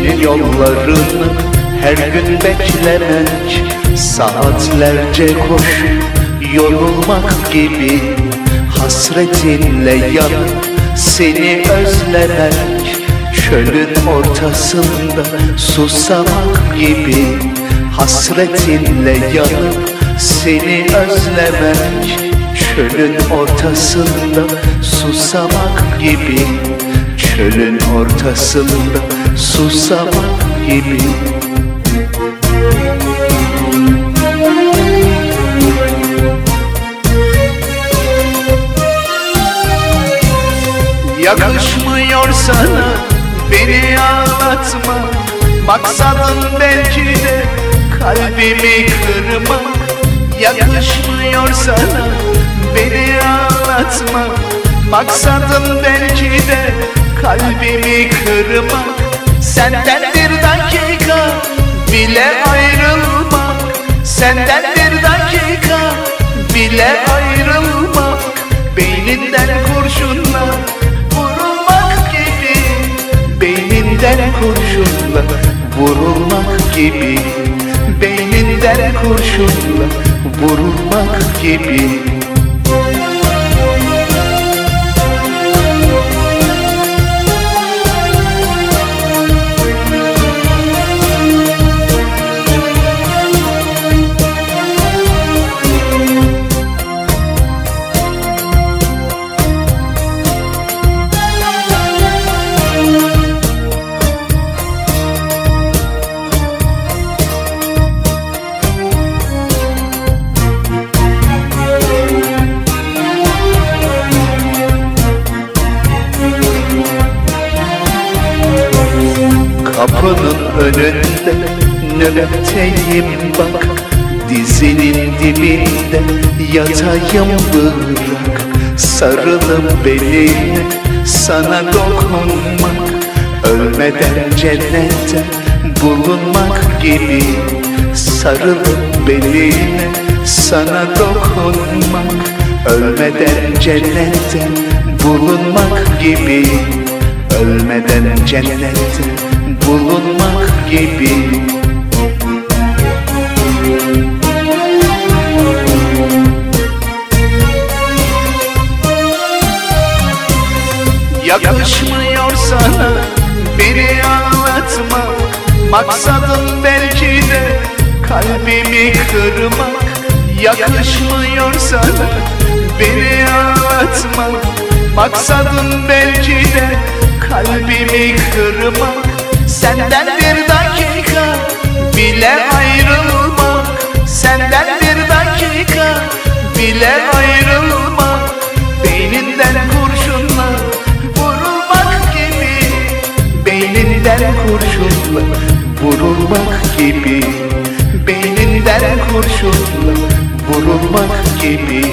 yollarını her gün beklemek Saatlerce koş yorulmak gibi Hasretinle yanıp seni özlemek Çölün ortasında susamak gibi Hasretinle yanıp seni özlemek Çölün ortasında susamak gibi Çölün ortasında susamak gibi. Yakışmıyor sana beni ağlatma. Maksadın belki de kalbimi kırmak Yakışmıyor sana beni ağlatma. Maksadın belki de kalbimi kırmak Senden bir dakika bile ayrılmak. Senden bir dakika bile ayrılmak. Beyninden kurşunla vurulmak gibi. Beyninden kurşunla vurulmak gibi. Beyninden kurşunla vurulmak gibi Kapının önünde nöbetteyim bak Dizinin dibinde yatayım bırak. Sarılıp beline sana dokunmak Ölmeden cennette bulunmak gibi. Sarılıp beline sana dokunmak Ölmeden cennette bulunmak gibi Ölmeden cennette bulunmak gibi. Yakışmıyor sana beni ağlatma Maksadın belki de kalbimi kırmak. Yakışmıyor sana beni ağlatma Maksadın belki kalbimi kırmak Senden bir dakika bile ayrılmak. Senden bir dakika bile ayrılmak. Beyninden kurşunla vurulmak gibi Beyninden kurşunla vurulmak gibi. Beyninden kurşunla vurulmak gibi